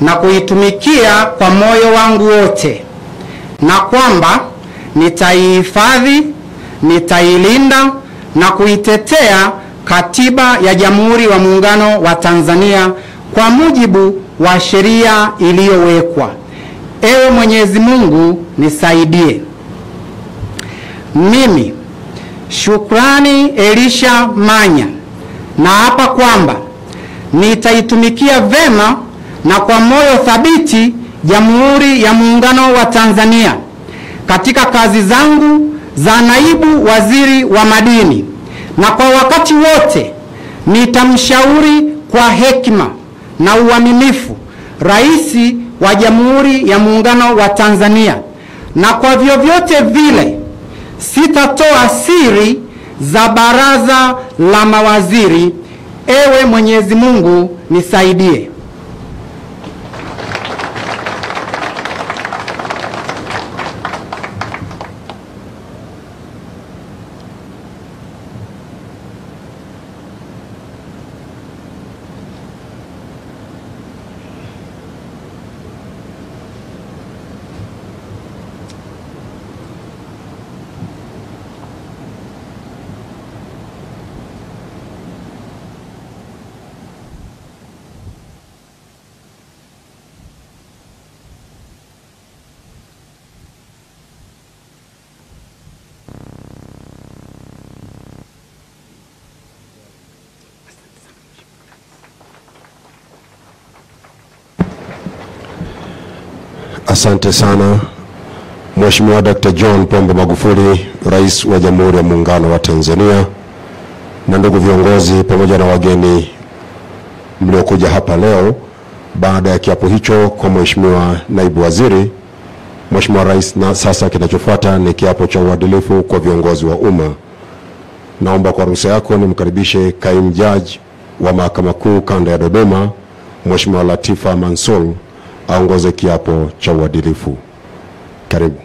na kuitumikia kwa moyo wangu wote, na kwamba nitaihifadhi, nitailinda na kuitetea Katiba ya Jamhuri wa Muungano wa Tanzania kwa mujibu wa sheria iliyowekwa. Ewe Mwenyezi Mungu nisaidie. Mimi Shukrani Elisha Manya naapa kwamba nitaitumikia vema na kwa moyo thabiti Jamhuri ya Muungano wa Tanzania katika kazi zangu za naibu waziri wa madini, na kwa wakati wote nitamshauri kwa hekima na uaminifu Rais wa Jamhuri ya Muungano wa Tanzania, na kwa vyovyote vile sitatoa siri za baraza la mawaziri. Ewe Mwenyezi Mungu nisaidie. Asante sana Mheshimiwa Dr. John Pombe Magufuli, Rais wa Jamhuri ya Muungano wa Tanzania, na ndugu viongozi pamoja na wageni mliokuja hapa leo. Baada ya kiapo hicho kwa Mheshimiwa Naibu Waziri, Mheshimiwa Rais, na sasa kinachofuata ni kiapo cha uadilifu kwa viongozi wa umma. Naomba kwa ruhusa yako nimkaribishe Kaimu Jaji wa Mahakama Kuu Kanda ya Dodoma, Mheshimiwa Latifa Mansur aongoze kiapo cha uadilifu. Karibu.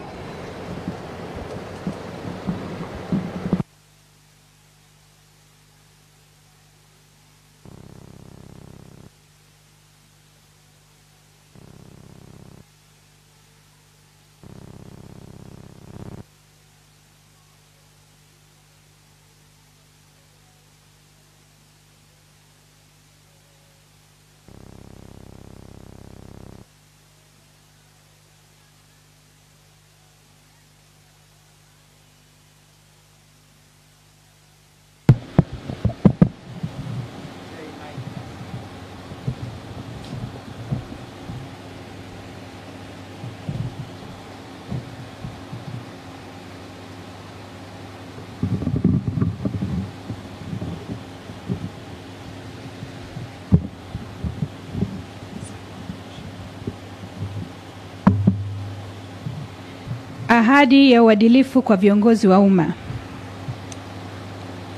Ahadi ya uadilifu kwa viongozi wa umma.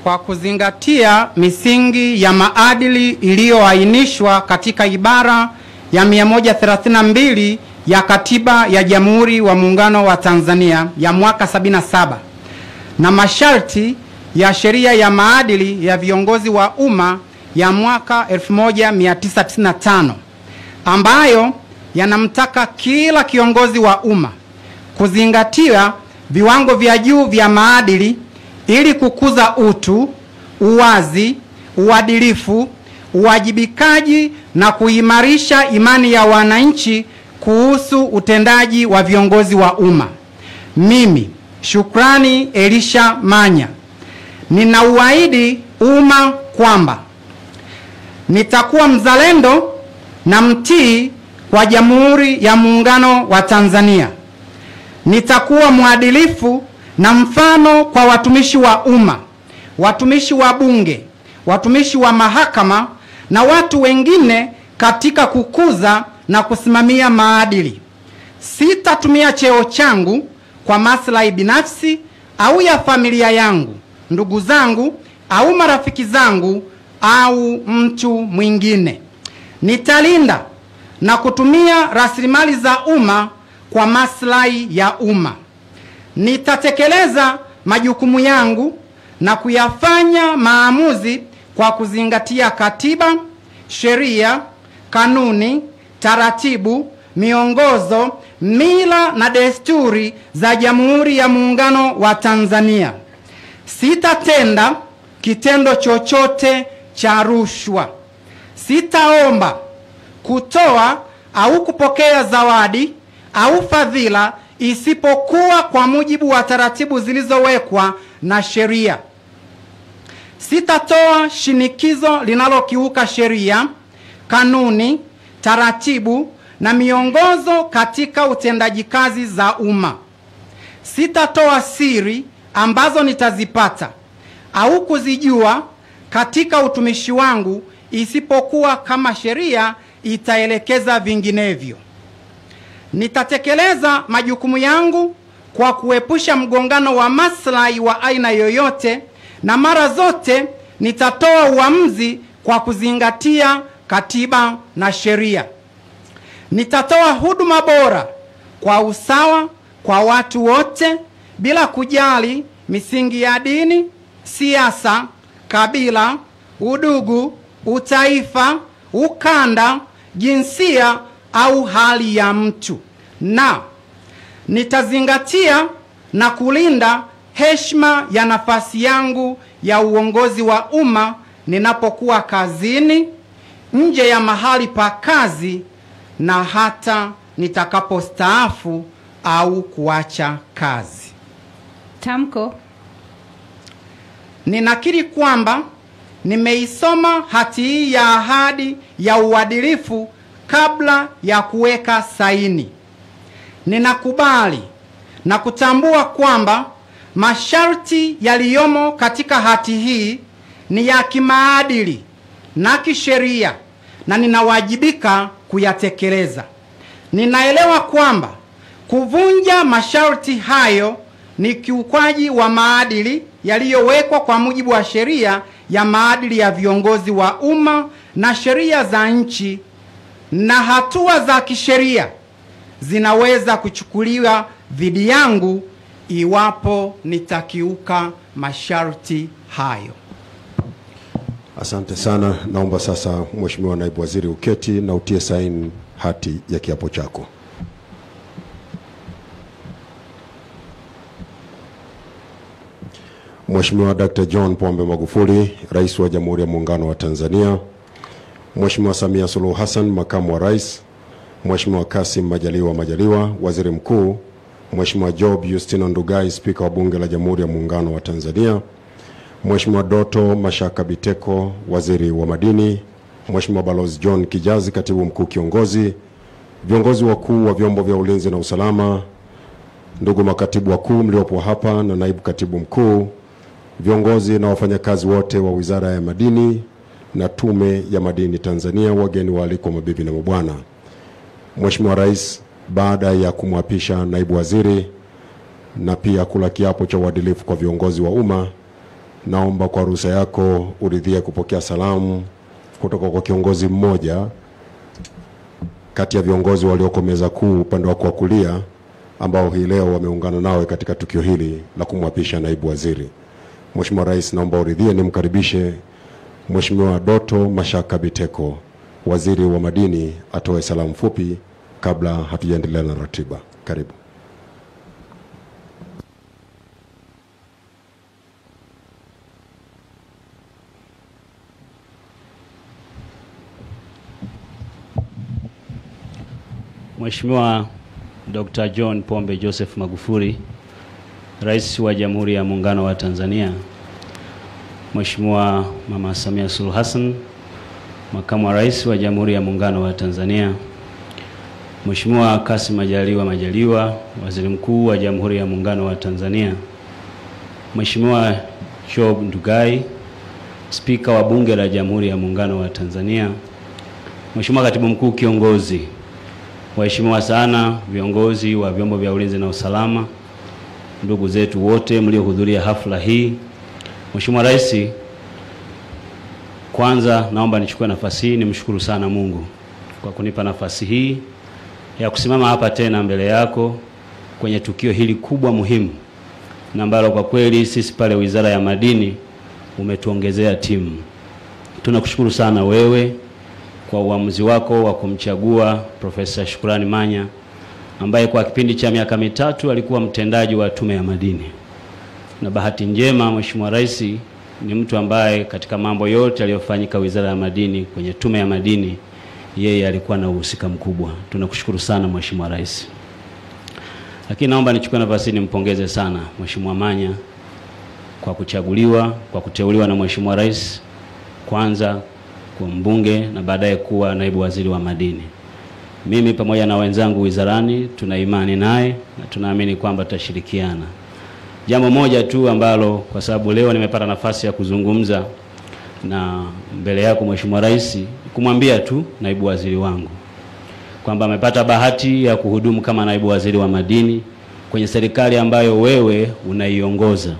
Kwa kuzingatia misingi ya maadili iliyoainishwa katika ibara ya 132 ya Katiba ya Jamhuri wa Muungano wa Tanzania ya mwaka 77 na masharti ya sheria ya maadili ya viongozi wa umma ya mwaka 1995 ambayo yanamtaka kila kiongozi wa umma kuzingatia viwango vya juu vya maadili ili kukuza utu, uwazi, uadilifu, uwajibikaji na kuimarisha imani ya wananchi kuhusu utendaji wa viongozi wa umma. Mimi Shukrani Elisha Manya ninauahidi umma kwamba nitakuwa mzalendo na mtii kwa Jamhuri ya Muungano wa Tanzania. Nitakuwa mwadilifu na mfano kwa watumishi wa umma, watumishi wa bunge, watumishi wa mahakama na watu wengine katika kukuza na kusimamia maadili. Sitatumia cheo changu kwa maslahi binafsi au ya familia yangu, ndugu zangu au marafiki zangu au mtu mwingine. Nitalinda na kutumia rasilimali za umma kwa maslahi ya umma. Nitatekeleza majukumu yangu na kuyafanya maamuzi kwa kuzingatia katiba, sheria, kanuni, taratibu, miongozo, mila na desturi za Jamhuri ya Muungano wa Tanzania. Sitatenda kitendo chochote cha rushwa. Sitaomba, kutoa au kupokea zawadi au fadhila isipokuwa kwa mujibu wa taratibu zilizowekwa na sheria. Sitatoa shinikizo linalokiuka sheria, kanuni, taratibu na miongozo katika utendaji kazi za umma. Sitatoa siri ambazo nitazipata au kuzijua katika utumishi wangu isipokuwa kama sheria itaelekeza vinginevyo. Nitatekeleza majukumu yangu kwa kuepusha mgongano wa maslahi wa aina yoyote, na mara zote nitatoa uamuzi kwa kuzingatia katiba na sheria. Nitatoa huduma bora kwa usawa kwa watu wote bila kujali misingi ya dini, siasa, kabila, udugu, utaifa, ukanda, jinsia au hali ya mtu, na nitazingatia na kulinda heshima ya nafasi yangu ya uongozi wa umma ninapokuwa kazini, nje ya mahali pa kazi na hata nitakapostaafu au kuacha kazi. Tamko. Ninakiri kwamba nimeisoma hati hii ya ahadi ya uadilifu kabla ya kuweka saini. Ninakubali na kutambua kwamba masharti yaliyomo katika hati hii ni ya kimaadili na kisheria na ninawajibika kuyatekeleza. Ninaelewa kwamba kuvunja masharti hayo ni kiukwaji wa maadili yaliyowekwa kwa mujibu wa sheria ya maadili ya viongozi wa umma na sheria za nchi, na hatua za kisheria zinaweza kuchukuliwa dhidi yangu iwapo nitakiuka masharti hayo. Asante sana. Naomba sasa Mheshimiwa Naibu Waziri uketi na utie saini hati ya kiapo chako. Mheshimiwa Dr. John Pombe Magufuli, Rais wa Jamhuri ya Muungano wa Tanzania, Mheshimiwa Samia Suluhu Hassan, Makamu wa Rais, Mheshimiwa Kasim Majaliwa Majaliwa, Waziri Mkuu, Mheshimiwa Job Yustino Ndugai, Spika wa Bunge la Jamhuri ya Muungano wa Tanzania, Mheshimiwa Doto Mashaka Biteko, Waziri wa Madini, Mheshimiwa Balozi John Kijazi, Katibu Mkuu Kiongozi, viongozi wakuu wa vyombo vya ulinzi na usalama, ndugu makatibu wakuu mliopo hapa na naibu katibu mkuu, viongozi na wafanyakazi wote wa Wizara ya Madini na Tume ya Madini Tanzania, wageni waalikwa, mabibi na mabwana. Mheshimiwa Rais, baada ya kumwapisha naibu waziri na pia kula kiapo cha uadilifu kwa viongozi wa umma, naomba kwa ruhusa yako uridhie kupokea salamu kutoka kwa kiongozi mmoja kati ya viongozi walioko meza kuu upande wako wa kulia ambao hii leo wameungana nawe katika tukio hili la kumwapisha naibu waziri. Mheshimiwa Rais, naomba uridhie nimkaribishe Mheshimiwa Doto Mashaka Biteko, Waziri wa Madini, atoe salamu fupi kabla hatujaendelea na ratiba. Karibu. Mheshimiwa Dr. John Pombe Joseph Magufuli, Rais wa Jamhuri ya Muungano wa Tanzania, Mheshimiwa Mama Samia Suluhu Hassan, Makamu wa Rais wa Jamhuri ya Muungano wa Tanzania, Mheshimiwa Kassim Majaliwa Majaliwa, Waziri Mkuu wa Jamhuri ya Muungano wa Tanzania, Mheshimiwa Job Ndugai, Spika wa Bunge la Jamhuri ya Muungano wa Tanzania, Mheshimiwa Katibu Mkuu Kiongozi, Waheshimiwa sana viongozi wa vyombo vya ulinzi na usalama, ndugu zetu wote mliohudhuria hafla hii. Mheshimiwa Rais, kwanza naomba nichukue nafasi hii nimshukuru sana Mungu kwa kunipa nafasi hii ya kusimama hapa tena mbele yako kwenye tukio hili kubwa muhimu na ambalo kwa kweli sisi pale Wizara ya Madini umetuongezea timu. Tunakushukuru sana wewe kwa uamuzi wako wa kumchagua Profesa Shukrani Manya ambaye kwa kipindi cha miaka mitatu alikuwa mtendaji wa Tume ya Madini. Na bahati njema, Mheshimiwa Rais ni mtu ambaye katika mambo yote aliyofanyika Wizara ya Madini kwenye Tume ya Madini yeye alikuwa na uhusika mkubwa. Tunakushukuru sana Mheshimiwa Rais. Lakini naomba nichukue nafasi nimpongeze sana Mheshimiwa Manya kwa kuchaguliwa, kwa kuteuliwa na Mheshimiwa Rais kwanza kuwa mbunge na baadaye kuwa naibu waziri wa madini. Mimi pamoja na wenzangu wizarani tuna imani naye na tunaamini kwamba tutashirikiana. Jambo moja tu ambalo kwa sababu leo nimepata nafasi ya kuzungumza na mbele yako Mheshimiwa Rais, kumwambia tu naibu waziri wangu kwamba amepata bahati ya kuhudumu kama naibu waziri wa madini kwenye serikali ambayo wewe unaiongoza,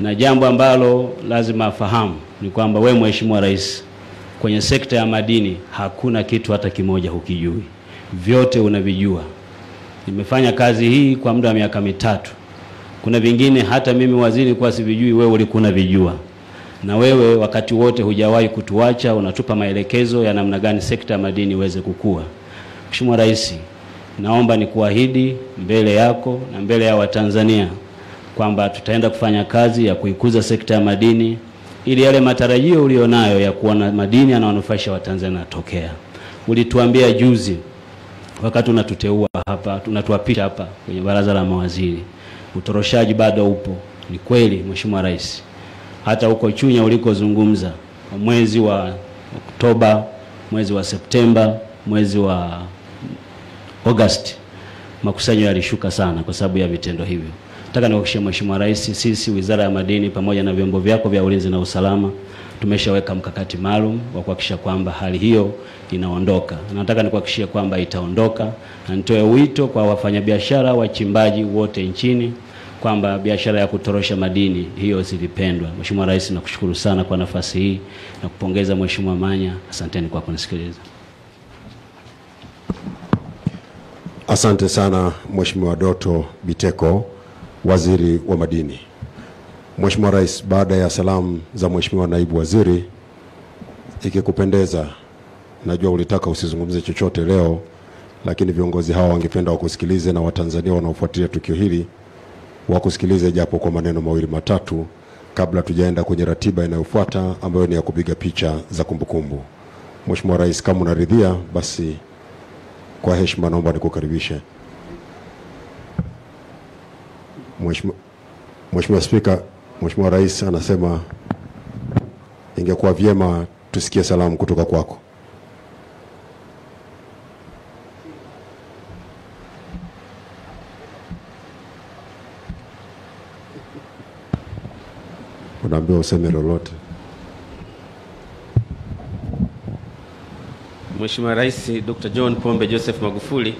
na jambo ambalo lazima afahamu ni kwamba wewe Mheshimiwa Rais, kwenye sekta ya madini hakuna kitu hata kimoja hukijui, vyote unavijua. Nimefanya kazi hii kwa muda wa miaka mitatu. Kuna vingine hata mimi waziri kwa sivijui, wewe ulikuwa unavijua, na wewe wakati wote hujawahi kutuacha, unatupa maelekezo ya namna gani sekta ya madini iweze kukua. Mheshimiwa Rais, naomba nikuahidi mbele yako na mbele ya Watanzania kwamba tutaenda kufanya kazi ya kuikuza sekta ya madini ili yale matarajio ulionayo ya kuona madini yanawanufaisha Watanzania natokea. Ulituambia juzi wakati unatuteua hapa, unatuapisha hapa kwenye baraza la mawaziri, utoroshaji bado upo. Ni kweli Mheshimiwa Rais, hata huko Chunya ulikozungumza mwezi wa Oktoba, mwezi wa Septemba, mwezi wa Agosti makusanyo yalishuka sana kwa sababu ya vitendo hivyo. Nataka nikuhakikishie Mheshimiwa Rais, sisi Wizara ya Madini pamoja na vyombo vyako vya ulinzi na usalama tumeshaweka mkakati maalum wa kuhakikisha kwamba hali hiyo inaondoka. Na nataka nikuhakikishie kwamba itaondoka, na nitoe wito kwa wafanyabiashara wachimbaji wote nchini kwamba biashara ya kutorosha madini hiyo zilipendwa. Mheshimiwa Rais, nakushukuru sana kwa nafasi hii na kupongeza Mheshimiwa Manya. Asanteni kwa kunisikiliza. Asante sana Mheshimiwa Doto Biteko, Waziri wa Madini. Mheshimiwa Rais, baada ya salamu za Mheshimiwa Naibu Waziri, ikikupendeza, najua ulitaka usizungumze chochote leo, lakini viongozi hawa wangependa wakusikilize na Watanzania wanaofuatilia tukio hili wakusikilize japo kwa maneno mawili matatu kabla tujaenda kwenye ratiba inayofuata ambayo ni ya kupiga picha za kumbukumbu. Mheshimiwa Rais, kama unaridhia basi kwa heshima naomba nikukaribishe. Mheshimiwa Spika, Mheshimiwa Rais anasema ingekuwa vyema tusikie salamu kutoka kwako. Unaambiwa useme lolote. Mheshimiwa Rais Dr. John Pombe Joseph Magufuli,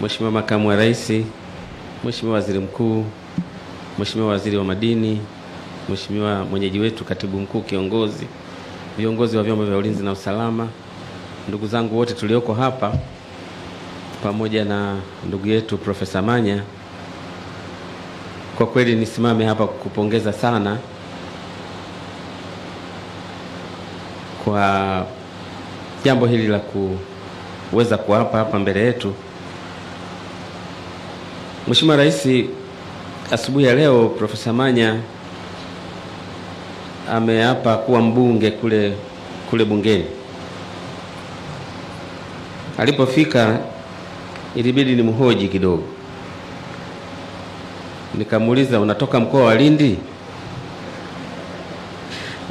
Mheshimiwa Makamu wa Rais, Mheshimiwa Waziri Mkuu, Mheshimiwa Waziri wa Madini, Mheshimiwa mwenyeji wetu Katibu Mkuu Kiongozi, viongozi wa vyombo vya ulinzi na usalama, ndugu zangu wote tulioko hapa pamoja na ndugu yetu Profesa Manya, kwa kweli nisimame hapa kukupongeza sana kwa jambo hili la kuweza kuapa hapa mbele yetu. Mheshimiwa Rais, asubuhi ya leo Profesa Manya ameapa kuwa mbunge kule kule bungeni. Alipofika ilibidi ni mhoji kidogo, nikamuuliza unatoka mkoa wa Lindi?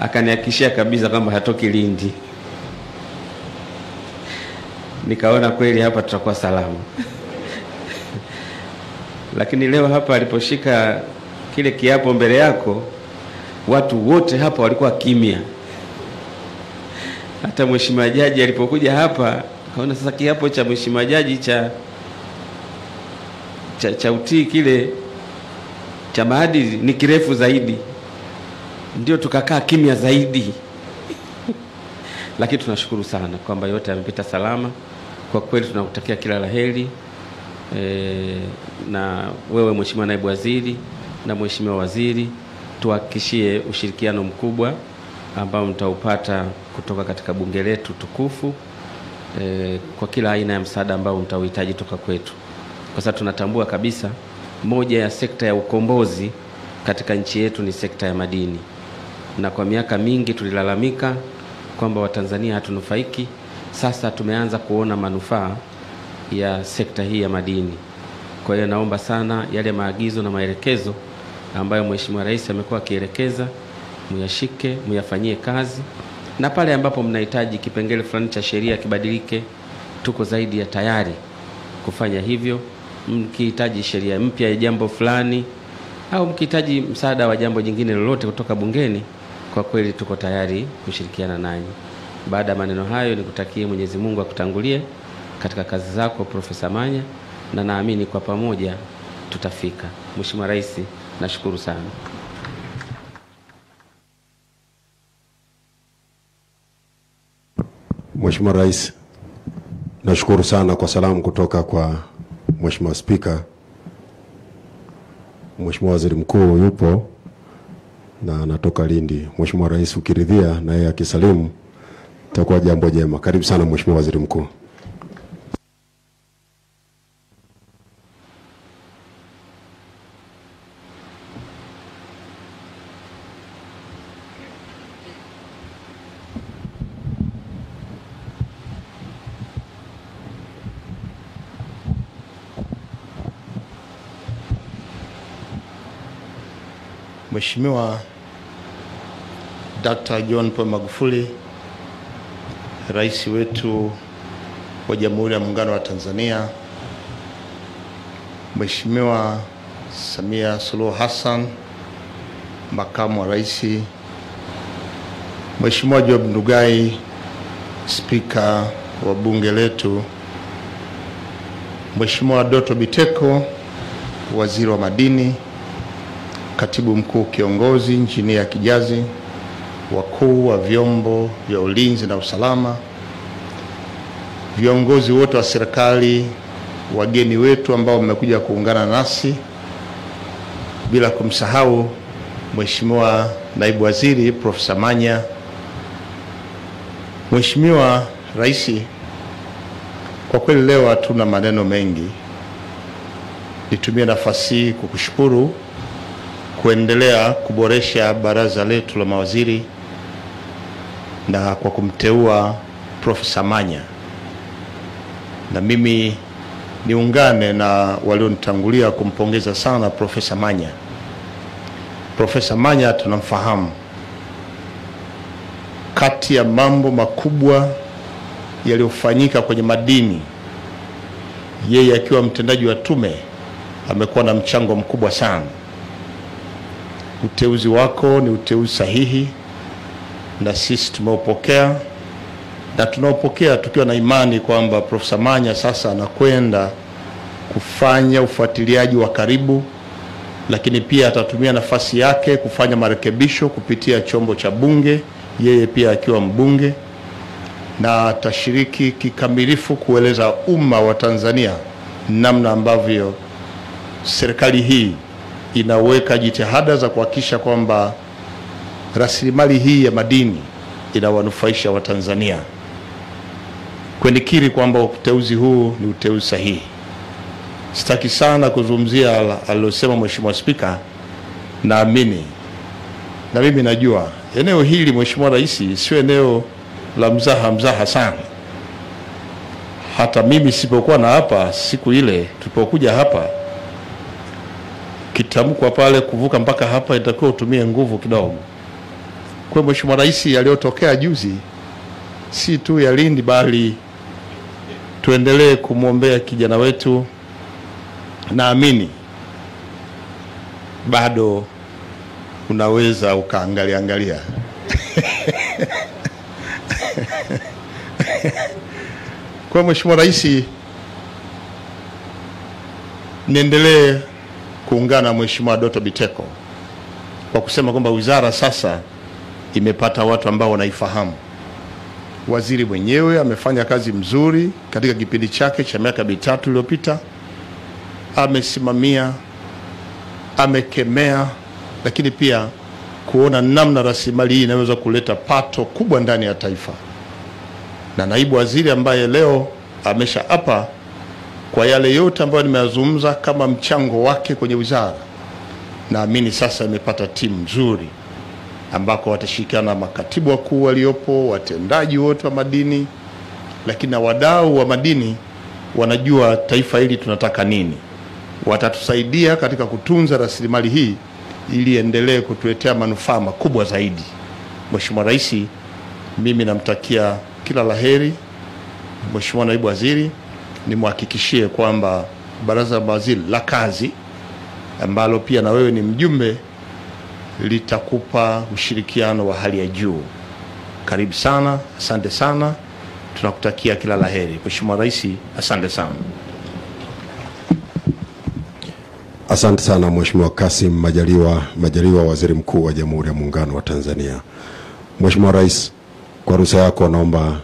Akanihakikishia kabisa kwamba hatoki Lindi. Nikaona kweli hapa tutakuwa salama. Lakini leo hapa aliposhika kile kiapo mbele yako, watu wote hapa walikuwa kimya. Hata mheshimiwa jaji alipokuja hapa, kaona sasa kiapo cha mheshimiwa jaji cha cha, cha utii kile cha maadili ni kirefu zaidi, ndio tukakaa kimya zaidi. Lakini tunashukuru sana kwamba yote yamepita salama. Kwa kweli tunakutakia kila la heri e, na wewe mheshimiwa naibu waziri na mheshimiwa waziri, tuhakikishie ushirikiano mkubwa ambao mtaupata kutoka katika bunge letu tukufu e, kwa kila aina ya msaada ambao mtauhitaji toka kwetu, kwa sababu tunatambua kabisa moja ya sekta ya ukombozi katika nchi yetu ni sekta ya madini, na kwa miaka mingi tulilalamika kwamba Watanzania hatunufaiki. Sasa tumeanza kuona manufaa ya sekta hii ya madini. Kwa hiyo naomba sana yale maagizo na maelekezo ambayo Mheshimiwa Rais amekuwa akielekeza muyashike, muyafanyie kazi, na pale ambapo mnahitaji kipengele fulani cha sheria kibadilike, tuko zaidi ya tayari kufanya hivyo. Mkihitaji sheria mpya ya jambo fulani au mkihitaji msaada wa jambo jingine lolote kutoka bungeni, kwa kweli tuko tayari kushirikiana nanyi. Baada ya maneno hayo, nikutakie Mwenyezi Mungu akutangulie katika kazi zako Profesa Manya, na naamini kwa pamoja tutafika. Mheshimiwa Rais, nashukuru sana. Mheshimiwa Rais, nashukuru sana kwa salamu kutoka kwa Mheshimiwa Spika. Mheshimiwa Waziri Mkuu yupo na anatoka Lindi. Mheshimiwa Rais, ukiridhia na yeye akisalimu itakuwa jambo jema. Karibu sana Mheshimiwa Waziri Mkuu. Mheshimiwa Dr. John Pombe Magufuli, Rais wetu wa Jamhuri ya Muungano wa Tanzania, Mheshimiwa Samia Suluhu Hassan, Makamu wa Rais, Mheshimiwa Job Ndugai, Spika wa Bunge letu, Mheshimiwa Doto Biteko, Waziri wa Madini, Katibu Mkuu Kiongozi Injinia Kijazi, wakuu wa vyombo vya ulinzi na usalama, viongozi wote wa serikali, wageni wetu ambao mmekuja kuungana nasi, bila kumsahau Mheshimiwa Naibu Waziri Profesa Manya. Mheshimiwa Rais, kwa kweli leo hatuna maneno mengi. Nitumie nafasi hii kukushukuru kuendelea kuboresha baraza letu la mawaziri na kwa kumteua Profesa Manya, na mimi niungane na walionitangulia kumpongeza sana Profesa Manya. Profesa Manya tunamfahamu, kati ya mambo makubwa yaliyofanyika kwenye madini, yeye akiwa mtendaji wa tume amekuwa na mchango mkubwa sana. Uteuzi wako ni uteuzi sahihi, na sisi tumeupokea na tunaopokea tukiwa na imani kwamba Profesa Manya sasa anakwenda kufanya ufuatiliaji wa karibu, lakini pia atatumia nafasi yake kufanya marekebisho kupitia chombo cha Bunge, yeye pia akiwa mbunge, na atashiriki kikamilifu kueleza umma wa Tanzania namna ambavyo serikali hii inaweka jitihada za kuhakikisha kwamba rasilimali hii ya madini inawanufaisha Watanzania. Kwenikiri kwamba uteuzi huu ni uteuzi sahihi. Sitaki sana kuzungumzia alilosema Mheshimiwa Spika. Naamini na mimi najua eneo hili Mheshimiwa Rais sio eneo la mzaha mzaha sana. Hata mimi sipokuwa na hapa siku ile tulipokuja hapa kitamkwa pale kuvuka mpaka hapa itakuwa utumie nguvu kidogo. Kwa Mheshimiwa Rais, yaliyotokea juzi si tu ya Lindi, bali tuendelee kumwombea kijana wetu. Naamini bado unaweza ukaangalia angalia kwa Mheshimiwa Rais, niendelee kuungana na Mheshimiwa Doto Biteko kwa kusema kwamba wizara sasa imepata watu ambao wanaifahamu. Waziri mwenyewe amefanya kazi mzuri katika kipindi chake cha miaka mitatu iliyopita, amesimamia, amekemea, lakini pia kuona namna rasilimali hii inaweza kuleta pato kubwa ndani ya taifa, na naibu waziri ambaye leo ameshaapa kwa yale yote ambayo nimeyazungumza kama mchango wake kwenye wizara, naamini sasa imepata timu nzuri ambako watashirikiana na makatibu wakuu waliopo, watendaji wote wa madini, lakini na wadau wa madini wanajua taifa hili tunataka nini. Watatusaidia katika kutunza rasilimali hii ili endelee kutuletea manufaa makubwa zaidi. Mheshimiwa Rais, mimi namtakia kila la heri Mheshimiwa Naibu Waziri, nimhakikishie kwamba Baraza la Mawaziri la kazi ambalo pia na wewe ni mjumbe litakupa ushirikiano wa hali ya juu. Karibu sana, asante sana, tunakutakia kila la heri. Mheshimiwa Rais, asante sana. Asante sana Mheshimiwa Kassim Majaliwa Majaliwa, Waziri Mkuu wa Jamhuri ya Muungano wa Tanzania. Mheshimiwa Rais, kwa ruhusa yako naomba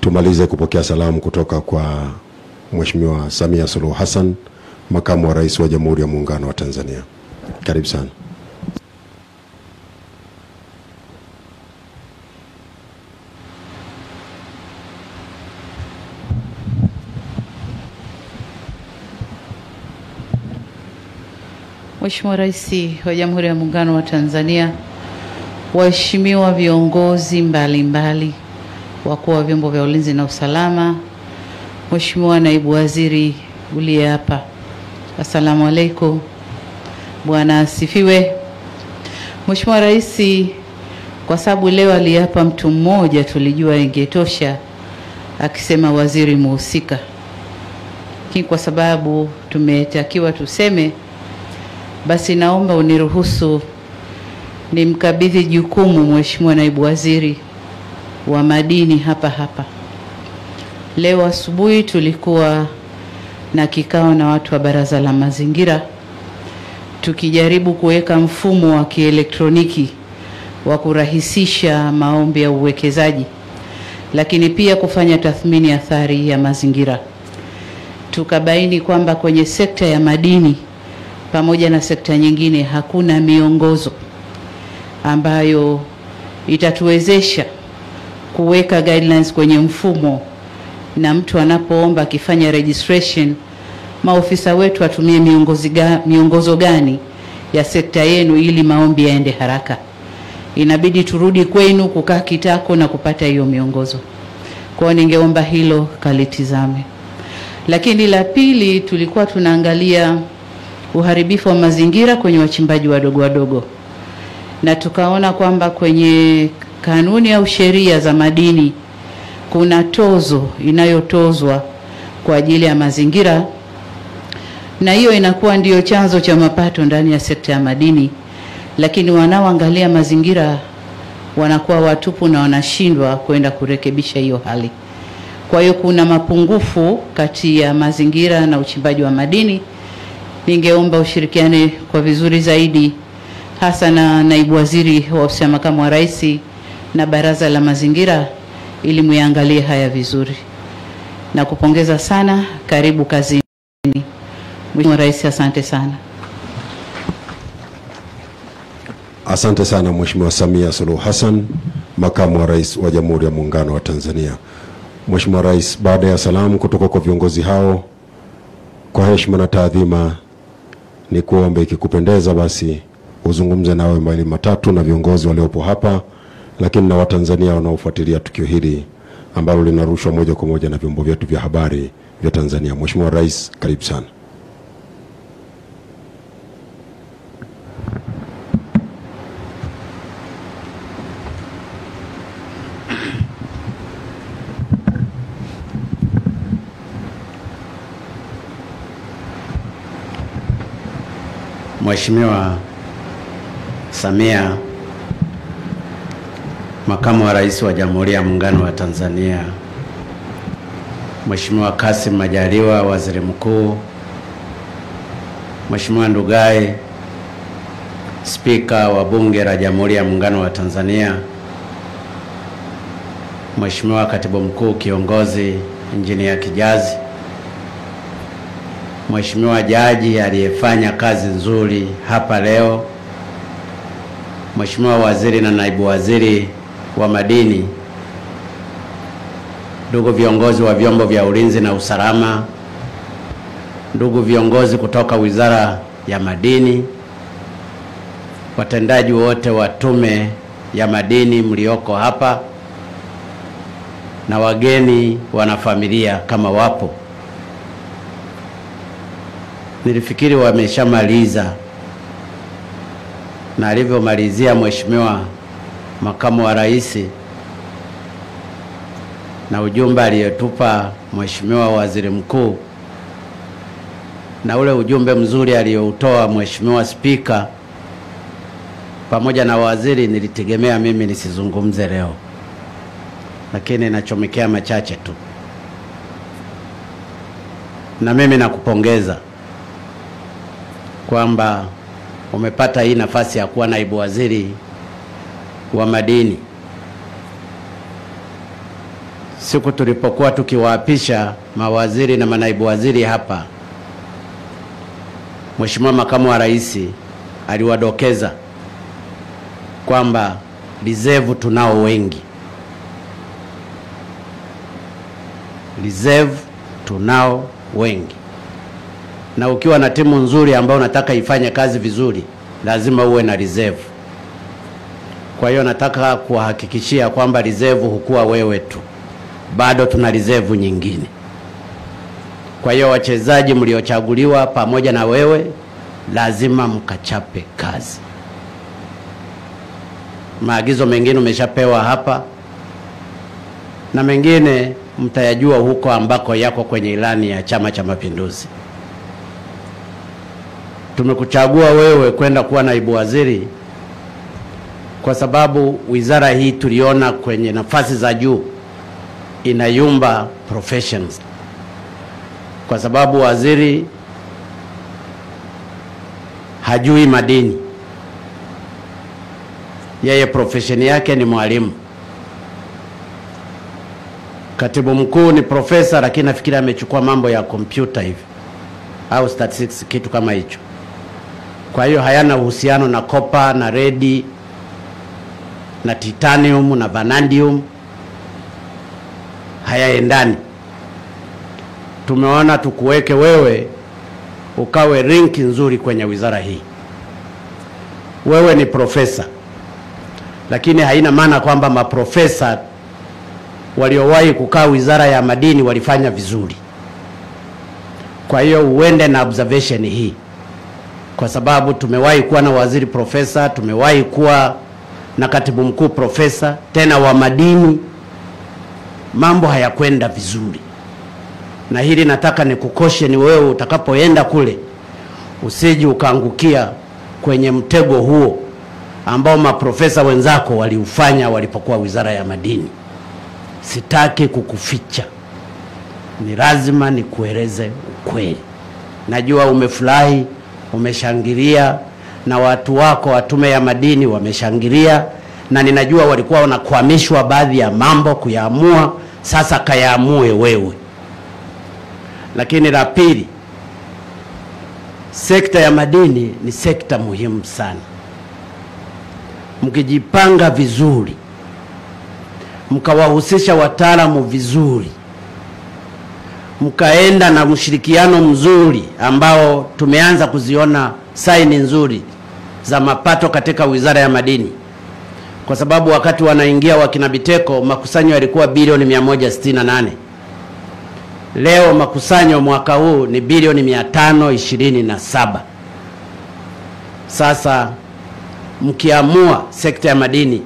tumalize kupokea salamu kutoka kwa Mheshimiwa Samia Suluhu Hassan, Makamu wa Rais wa Jamhuri ya Muungano wa Tanzania. Karibu sana. Mheshimiwa Rais wa Jamhuri ya Muungano wa Tanzania, waheshimiwa viongozi mbalimbali, wakuu wa vyombo vya ulinzi na usalama, Mheshimiwa Naibu Waziri uliye hapa, assalamu alaikum. Bwana asifiwe. Mheshimiwa Rais, kwa sababu leo aliapa mtu mmoja, tulijua ingetosha akisema waziri muhusika, lakini kwa sababu tumetakiwa tuseme basi naomba uniruhusu nimkabidhi jukumu Mheshimiwa Naibu Waziri wa Madini hapa hapa. Leo asubuhi tulikuwa na kikao na watu wa Baraza la Mazingira tukijaribu kuweka mfumo wa kielektroniki wa kurahisisha maombi ya uwekezaji, lakini pia kufanya tathmini athari ya mazingira. Tukabaini kwamba kwenye sekta ya madini pamoja na sekta nyingine hakuna miongozo ambayo itatuwezesha kuweka guidelines kwenye mfumo, na mtu anapoomba akifanya registration, maofisa wetu watumie miongozi ga, miongozo gani ya sekta yenu ili maombi yaende haraka. Inabidi turudi kwenu kukaa kitako na kupata hiyo miongozo. Kwa hiyo ningeomba hilo kalitizame. Lakini la pili, tulikuwa tunaangalia uharibifu wa mazingira kwenye wachimbaji wadogo wadogo, na tukaona kwamba kwenye kanuni au sheria za madini kuna tozo inayotozwa kwa ajili ya mazingira, na hiyo inakuwa ndiyo chanzo cha mapato ndani ya sekta ya madini, lakini wanaoangalia mazingira wanakuwa watupu na wanashindwa kwenda kurekebisha hiyo hali. Kwa hiyo kuna mapungufu kati ya mazingira na uchimbaji wa madini ningeomba ushirikiane kwa vizuri zaidi hasa na naibu waziri wa ofisi ya makamu wa rais na baraza la mazingira ili muyaangalie haya vizuri. Na kupongeza sana, karibu kazini. Mheshimiwa Rais, asante sana. Asante sana Mheshimiwa Samia Suluhu Hassan, Makamu wa Rais wa Jamhuri ya Muungano wa Tanzania. Mheshimiwa Rais, baada ya salamu kutoka kwa viongozi hao, kwa heshima na taadhima, ni kuombe ikikupendeza, basi uzungumze nawe mawili matatu na viongozi waliopo hapa, lakini na Watanzania wanaofuatilia tukio hili ambalo linarushwa moja kwa moja na vyombo vyetu vya habari vya Tanzania. Mheshimiwa Rais, karibu sana. Mheshimiwa Samia, Makamu wa Rais wa Jamhuri ya Muungano wa Tanzania, Mheshimiwa Kassim Majaliwa, Waziri Mkuu, Mheshimiwa Ndugai, Spika wa Bunge la Jamhuri ya Muungano wa Tanzania, Mheshimiwa Katibu Mkuu Kiongozi Injinia Kijazi, Mheshimiwa Jaji aliyefanya kazi nzuri hapa leo, Mheshimiwa Waziri na Naibu Waziri wa Madini, ndugu viongozi wa vyombo vya ulinzi na usalama, ndugu viongozi kutoka Wizara ya Madini, watendaji wote wa Tume ya Madini mlioko hapa na wageni wanafamilia kama wapo. Nilifikiri wameshamaliza na alivyomalizia Mheshimiwa Makamu wa Rais na ujumbe aliyotupa Mheshimiwa Waziri Mkuu na ule ujumbe mzuri aliyoutoa Mheshimiwa Spika pamoja na waziri, nilitegemea mimi nisizungumze leo, lakini nachomekea machache tu. Na mimi nakupongeza kwamba umepata hii nafasi ya kuwa naibu waziri wa madini. Siku tulipokuwa tukiwaapisha mawaziri na manaibu waziri hapa, Mheshimiwa Makamu wa Rais aliwadokeza kwamba reserve tunao wengi, reserve tunao wengi, na ukiwa na timu nzuri ambayo unataka ifanye kazi vizuri, lazima uwe na reserve. Kwa hiyo nataka kuwahakikishia kwamba reserve hukuwa wewe tu, bado tuna reserve nyingine. Kwa hiyo wachezaji mliochaguliwa pamoja na wewe lazima mkachape kazi. Maagizo mengine umeshapewa hapa na mengine mtayajua huko ambako yako kwenye ilani ya Chama cha Mapinduzi. Tumekuchagua wewe kwenda kuwa naibu waziri kwa sababu wizara hii tuliona kwenye nafasi za juu inayumba professions, kwa sababu waziri hajui madini, yeye profesheni yake ni mwalimu. Katibu mkuu ni profesa, lakini nafikiri amechukua mambo ya kompyuta hivi au statistics, kitu kama hicho. Kwa hiyo hayana uhusiano na kopa na redi na titanium na vanadium, hayaendani. Tumeona tukuweke wewe ukawe rinki nzuri kwenye wizara hii. Wewe ni profesa, lakini haina maana kwamba maprofesa waliowahi kukaa wizara ya madini walifanya vizuri. Kwa hiyo uende na observation hii, kwa sababu tumewahi kuwa na waziri profesa, tumewahi kuwa na katibu mkuu profesa, tena wa madini, mambo hayakwenda vizuri. Na hili nataka ni kukoshe ni wewe utakapoenda kule usiji ukaangukia kwenye mtego huo ambao maprofesa wenzako waliufanya walipokuwa wizara ya madini. Sitaki kukuficha, ni lazima nikueleze ukweli. Najua umefurahi, umeshangilia na watu wako wa Tume ya Madini wameshangilia, na ninajua walikuwa wanakwamishwa baadhi ya mambo kuyaamua. Sasa kayaamue wewe. Lakini la pili, sekta ya madini ni sekta muhimu sana. Mkijipanga vizuri, mkawahusisha wataalamu vizuri, mkaenda na mshirikiano mzuri ambao tumeanza kuziona saini nzuri za mapato katika Wizara ya Madini, kwa sababu wakati wanaingia wakina Biteko makusanyo yalikuwa bilioni 168. Leo makusanyo mwaka huu ni bilioni 527. Sasa mkiamua, sekta ya madini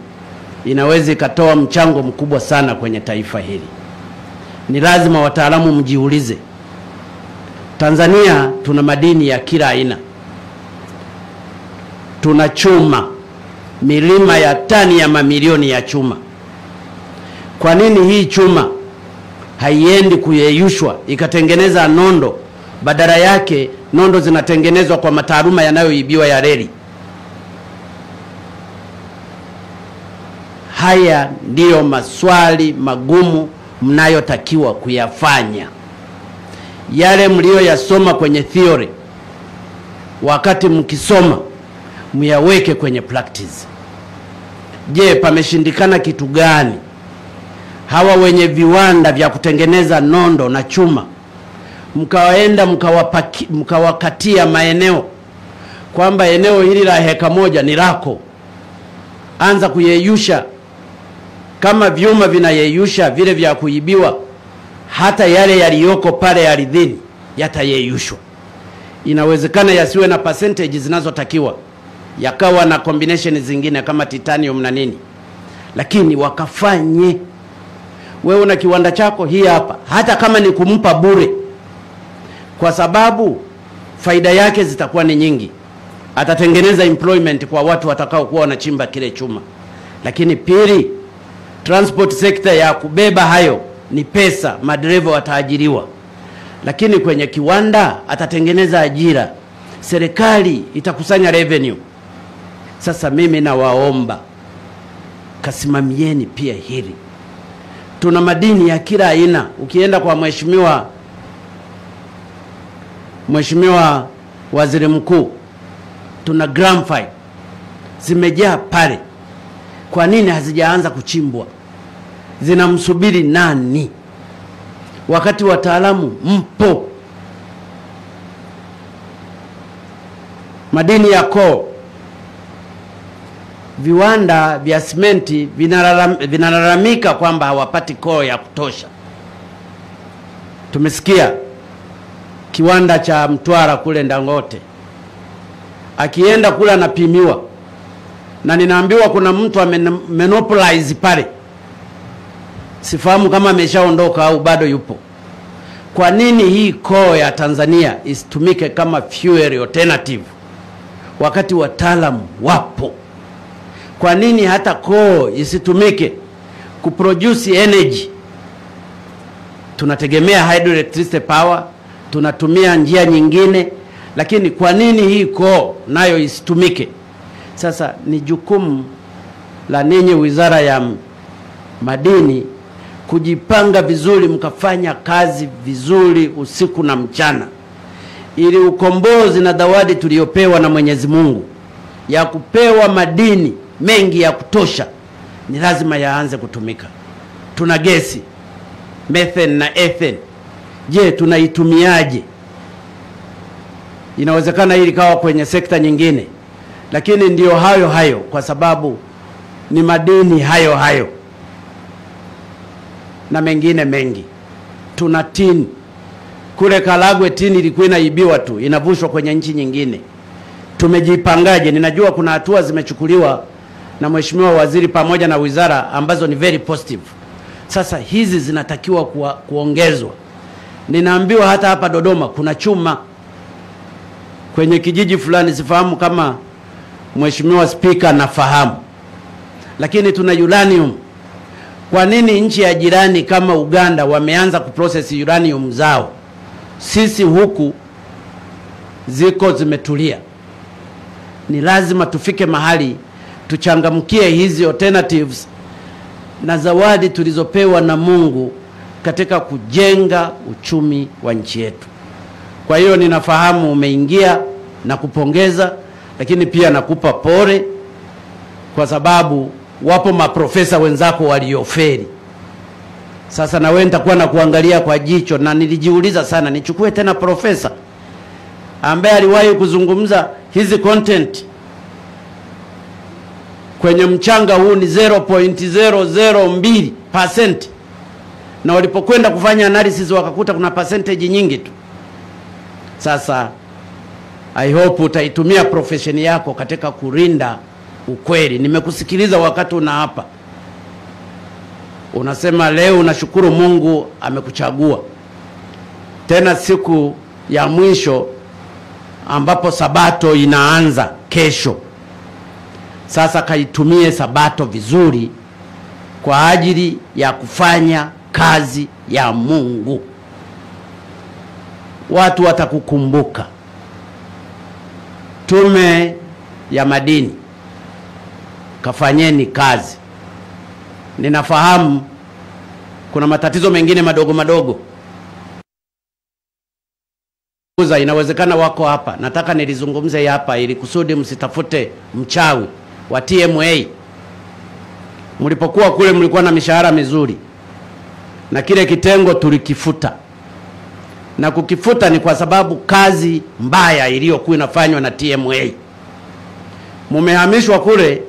inaweza ikatoa mchango mkubwa sana kwenye taifa hili. Ni lazima wataalamu mjiulize, Tanzania tuna madini ya kila aina tuna chuma, milima ya tani ya mamilioni ya chuma. Kwa nini hii chuma haiendi kuyeyushwa ikatengeneza nondo? Badala yake nondo zinatengenezwa kwa mataaluma yanayoibiwa ya reli. Haya ndiyo maswali magumu mnayotakiwa kuyafanya. Yale mliyoyasoma kwenye theory, wakati mkisoma myaweke kwenye practice. Je, pameshindikana kitu gani? Hawa wenye viwanda vya kutengeneza nondo na chuma mkawaenda mkawakatia maeneo kwamba eneo hili la heka moja ni lako, anza kuyeyusha. Kama vyuma vinayeyusha vile vya kuibiwa, hata yale yaliyoko pale ardhini yatayeyushwa. Inawezekana yasiwe na percentage zinazotakiwa, yakawa na combination zingine kama titanium na nini, lakini wakafanye. Wewe una kiwanda chako hii hapa, hata kama ni kumpa bure, kwa sababu faida yake zitakuwa ni nyingi. Atatengeneza employment kwa watu watakaokuwa wanachimba kile chuma, lakini pili, transport sector ya kubeba hayo ni pesa, madereva wataajiriwa, lakini kwenye kiwanda atatengeneza ajira, serikali itakusanya revenue. Sasa mimi nawaomba kasimamieni pia hili. Tuna madini ya kila aina. Ukienda kwa mheshimiwa Mheshimiwa Waziri Mkuu, tuna graphite zimejaa pale. Kwa nini hazijaanza kuchimbwa? Zinamsubiri nani? Wakati wataalamu mpo. Madini ya koo, viwanda vya simenti vinalalamika kwamba hawapati koo ya kutosha. Tumesikia kiwanda cha Mtwara kule Ndangote, akienda kule anapimiwa, na ninaambiwa kuna mtu amenopolize pale, sifahamu kama ameshaondoka au bado yupo. Kwa nini hii koo ya Tanzania isitumike kama fuel alternative wakati wataalamu wapo? Kwa nini hata koo isitumike kuproduce energy? Tunategemea hydroelectricity power, tunatumia njia nyingine, lakini kwa nini hii koo nayo isitumike? Sasa ni jukumu la ninyi Wizara ya Madini kujipanga vizuri, mkafanya kazi vizuri usiku na mchana, ili ukombozi na zawadi tuliyopewa na Mwenyezi Mungu ya kupewa madini mengi ya kutosha ni lazima yaanze kutumika. Tuna gesi methane na ethane. Je, tunaitumiaje? Inawezekana hili kawa kwenye sekta nyingine, lakini ndiyo hayo hayo, kwa sababu ni madini hayo hayo na mengine mengi. Tuna tini kule Karagwe, tini ilikuwa inaibiwa tu, inavushwa kwenye nchi nyingine. Tumejipangaje? Ninajua kuna hatua zimechukuliwa na Mheshimiwa Waziri pamoja na wizara ambazo ni very positive. Sasa hizi zinatakiwa kuwa, kuongezwa. Ninaambiwa hata hapa Dodoma kuna chuma kwenye kijiji fulani, sifahamu kama Mheshimiwa Spika nafahamu, lakini tuna uranium. Kwa nini nchi ya jirani kama Uganda wameanza kuprocess uranium zao, sisi huku ziko zimetulia? Ni lazima tufike mahali tuchangamkie hizi alternatives na zawadi tulizopewa na Mungu katika kujenga uchumi wa nchi yetu. Kwa hiyo ninafahamu umeingia na kupongeza, lakini pia nakupa pole kwa sababu wapo maprofesa wenzako walioferi. Sasa na wewe nitakuwa na kuangalia kwa jicho, na nilijiuliza sana, nichukue tena profesa ambaye aliwahi kuzungumza hizi content kwenye mchanga huu ni 0.002% na walipokwenda kufanya analysis wakakuta kuna percentage nyingi tu. Sasa I hope utaitumia profession yako katika kurinda ukweli. Nimekusikiliza wakati una hapa unasema leo unashukuru Mungu amekuchagua tena siku ya mwisho ambapo sabato inaanza kesho. Sasa kaitumie sabato vizuri kwa ajili ya kufanya kazi ya Mungu. Watu watakukumbuka. Tume ya Madini, kafanyeni kazi. Ninafahamu kuna matatizo mengine madogo madogo inawezekana wako hapa, nataka nilizungumze hapa ili kusudi msitafute mchawi wa TMA. Mlipokuwa kule mlikuwa na mishahara mizuri, na kile kitengo tulikifuta, na kukifuta ni kwa sababu kazi mbaya iliyokuwa inafanywa na TMA. Mumehamishwa kule,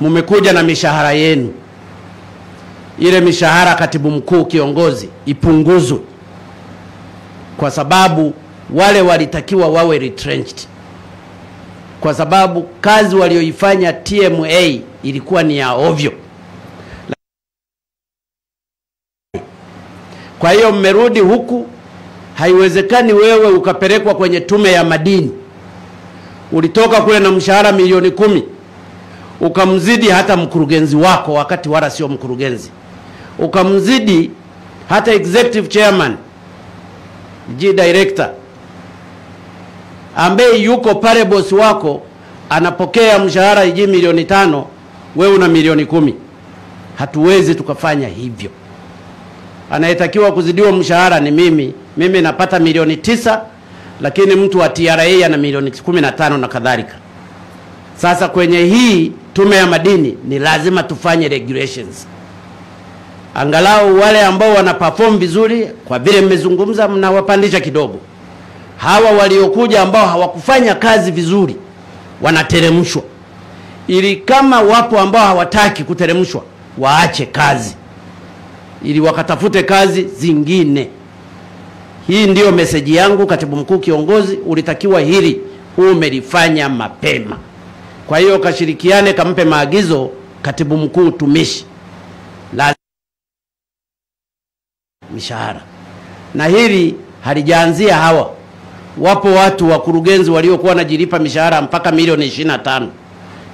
mumekuja na mishahara yenu. Ile mishahara, katibu mkuu kiongozi, ipunguzwe kwa sababu wale walitakiwa wawe retrenched kwa sababu kazi walioifanya TMA ilikuwa ni ya ovyo. Kwa hiyo mmerudi huku, haiwezekani wewe ukapelekwa kwenye tume ya madini. Ulitoka kule na mshahara milioni kumi ukamzidi hata mkurugenzi wako, wakati wala sio mkurugenzi, ukamzidi hata executive chairman, G director ambaye yuko pale, bosi wako anapokea mshahara iji milioni tano, wewe una milioni kumi. Hatuwezi tukafanya hivyo. Anayetakiwa kuzidiwa mshahara ni mimi. Mimi napata milioni tisa, lakini mtu wa TRA ana milioni kumi na tano na kadhalika. Sasa kwenye hii tume ya madini ni lazima tufanye regulations, angalau wale ambao wana perform vizuri, kwa vile mmezungumza, mnawapandisha kidogo hawa waliokuja ambao hawakufanya kazi vizuri wanateremshwa, ili kama wapo ambao hawataki kuteremshwa waache kazi, ili wakatafute kazi zingine. Hii ndiyo meseji yangu, katibu mkuu kiongozi, ulitakiwa hili umelifanya mapema. Kwa hiyo kashirikiane, kampe maagizo katibu mkuu utumishi, la mishahara, na hili halijaanzia hawa wapo watu wakurugenzi waliokuwa wanajilipa mishahara mpaka milioni ishirini na tano.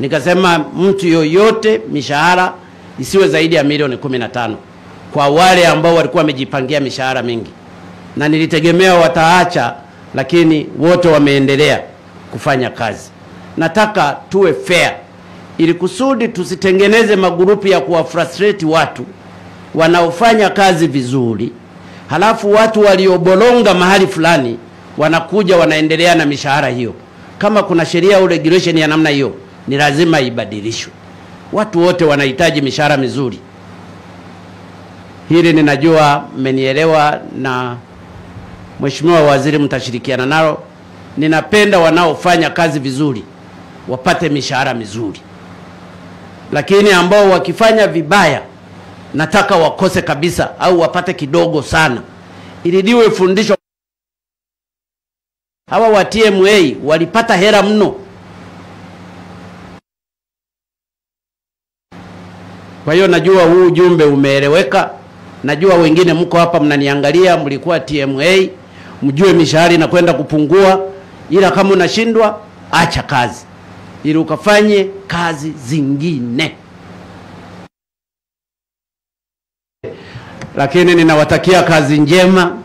Nikasema mtu yoyote mishahara isiwe zaidi ya milioni kumi na tano kwa wale ambao walikuwa wamejipangia mishahara mingi, na nilitegemea wataacha, lakini wote wameendelea kufanya kazi. Nataka tuwe fair, ili kusudi tusitengeneze magurupu ya kuwafrustrate watu wanaofanya kazi vizuri, halafu watu waliobolonga mahali fulani wanakuja wanaendelea na mishahara hiyo. Kama kuna sheria au regulation ya namna hiyo, ni lazima ibadilishwe. Watu wote wanahitaji mishahara mizuri. Hili ninajua mmenielewa, na Mheshimiwa Waziri mtashirikiana nalo. Ninapenda wanaofanya kazi vizuri wapate mishahara mizuri, lakini ambao wakifanya vibaya nataka wakose kabisa au wapate kidogo sana, ili liwe fundisho hawa wa TMA walipata hera mno. Kwa hiyo najua huu ujumbe umeeleweka. Najua wengine mko hapa mnaniangalia, mlikuwa TMA, mjue mishahara inakwenda kupungua, ila kama unashindwa acha kazi ili ukafanye kazi zingine. Lakini ninawatakia kazi njema.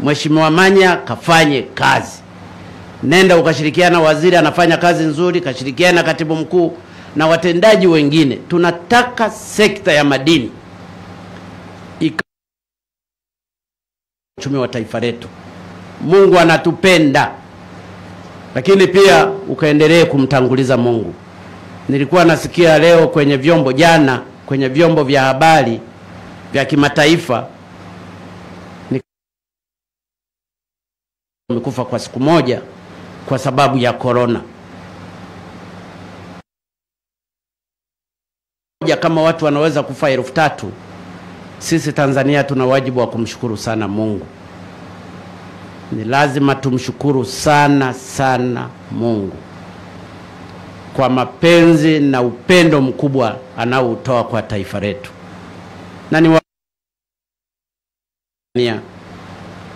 Mheshimiwa Manya kafanye kazi nenda ukashirikiana waziri anafanya kazi nzuri, kashirikiana katibu mkuu na watendaji wengine. Tunataka sekta ya madini uchumi wa taifa letu. Mungu anatupenda, lakini pia ukaendelee kumtanguliza Mungu. Nilikuwa nasikia leo kwenye vyombo, jana kwenye vyombo vya habari vya kimataifa amekufa kwa siku moja kwa sababu ya korona. Kama watu wanaweza kufa elfu tatu, sisi Tanzania tuna wajibu wa kumshukuru sana Mungu. Ni lazima tumshukuru sana sana Mungu kwa mapenzi na upendo mkubwa anaoutoa kwa taifa letu, na ni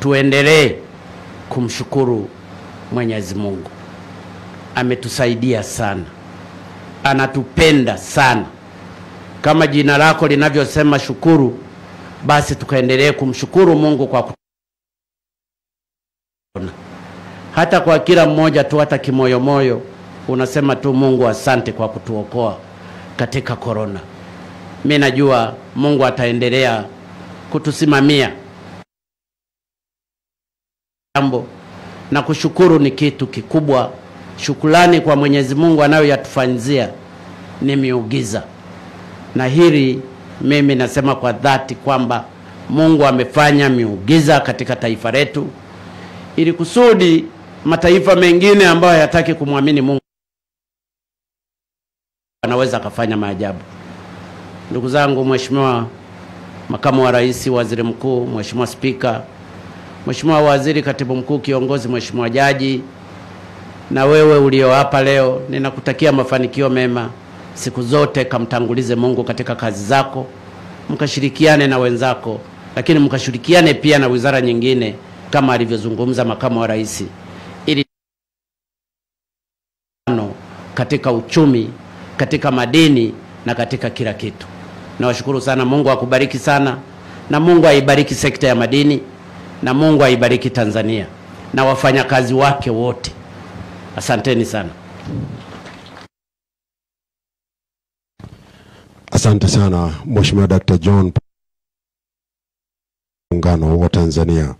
tuendelee kumshukuru Mwenyezi Mungu. Ametusaidia sana, anatupenda sana. Kama jina lako linavyosema shukuru, basi tukaendelee kumshukuru Mungu kwa kutuona, hata kwa kila mmoja tu, hata kimoyomoyo unasema tu Mungu asante kwa kutuokoa katika korona. Mi najua Mungu ataendelea kutusimamia jambo na kushukuru ni kitu kikubwa. Shukrani kwa Mwenyezi Mungu anayoyatufanyizia ni miugiza, na hili mimi nasema kwa dhati kwamba Mungu amefanya miugiza katika taifa letu ili kusudi mataifa mengine ambayo hayataki kumwamini Mungu anaweza akafanya maajabu. Ndugu zangu, Mheshimiwa Makamu wa Rais, Waziri Mkuu, Mheshimiwa Spika, Mheshimiwa Waziri, Katibu Mkuu Kiongozi, Mheshimiwa Jaji, na wewe ulio hapa leo, ninakutakia mafanikio mema siku zote. Kamtangulize Mungu katika kazi zako, mkashirikiane na wenzako, lakini mkashirikiane pia na wizara nyingine kama alivyozungumza Makamu wa Rais ili katika uchumi, katika madini na katika kila kitu. Nawashukuru sana. Mungu akubariki sana, na Mungu aibariki sekta ya madini, na Mungu aibariki Tanzania na wafanyakazi wake wote. Asanteni sana. Asante sana Mheshimiwa Dr. John Muungano wa Tanzania.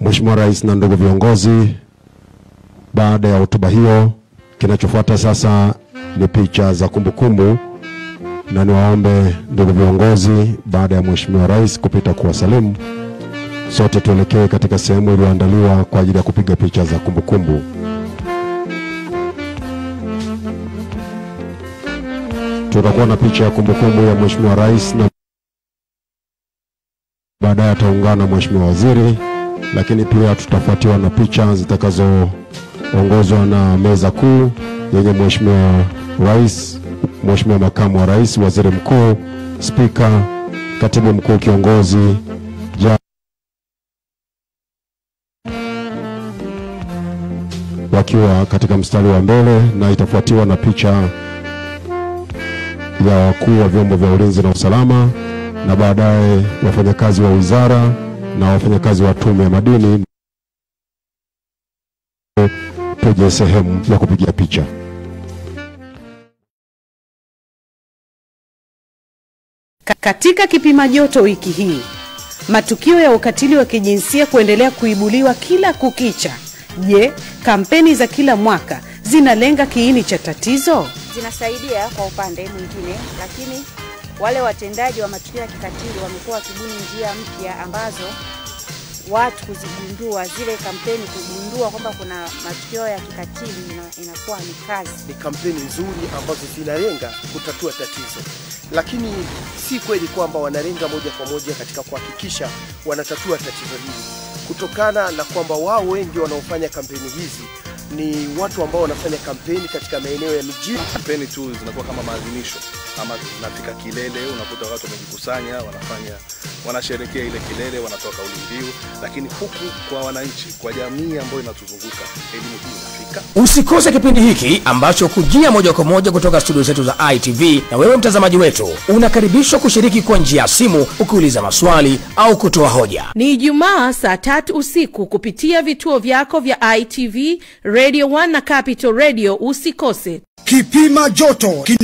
Mheshimiwa Rais na ndugu viongozi, baada ya hotuba hiyo, kinachofuata sasa ni picha za kumbukumbu, na niwaombe ndugu viongozi, baada ya Mheshimiwa Rais kupita kuwasalimu, sote tuelekee katika sehemu iliyoandaliwa kwa ajili ya kupiga picha za kumbukumbu. Tutakuwa na picha ya kumbukumbu ya Mheshimiwa Rais na baadaye ataungana Mheshimiwa Waziri, lakini pia tutafuatiwa na picha zitakazoongozwa na meza kuu yenye Mheshimiwa Rais, Mheshimiwa Makamu wa Rais, Waziri Mkuu, Spika, Katibu Mkuu Kiongozi, wakiwa katika mstari wa mbele na itafuatiwa na picha ya wakuu wa vyombo vya ulinzi na usalama na baadaye wafanyakazi wa wizara na wafanyakazi wa tume ya madini. Tuje sehemu ya kupigia picha. Katika kipima joto wiki hii, matukio ya ukatili wa kijinsia kuendelea kuibuliwa kila kukicha. Je, kampeni za kila mwaka zinalenga kiini cha tatizo? zinasaidia kwa upande mwingine, lakini wale watendaji wa matukio ya kikatili wamekuwa wakibuni njia mpya ambazo watu kuzigundua zile kampeni, kugundua kwamba kuna matukio ya kikatili inakuwa ni kazi. ni kampeni nzuri ambazo zinalenga kutatua tatizo, lakini si kweli kwamba wanalenga moja kwa moja katika kuhakikisha wanatatua tatizo hili, kutokana na kwamba wao wengi wanaofanya kampeni hizi ni watu ambao wanafanya kampeni katika maeneo ya mijini. kampeni tu zinakuwa kama maadhimisho ama zinafika kilele, unakuta watu wamejikusanya, wanafanya wanasherekea ile kilele, wanatoa kauli mbiu, lakini huku kwa wananchi, kwa jamii ambayo inatuzunguka, elimu hii inafika. Usikose kipindi hiki ambacho kujia moja kwa moja kutoka studio zetu za ITV, na wewe mtazamaji wetu unakaribishwa kushiriki kwa njia ya simu ukiuliza maswali au kutoa hoja. Ni Ijumaa saa tatu usiku kupitia vituo vyako vya ITV, Radio 1 na Capital Radio. Usikose. Kipima joto kina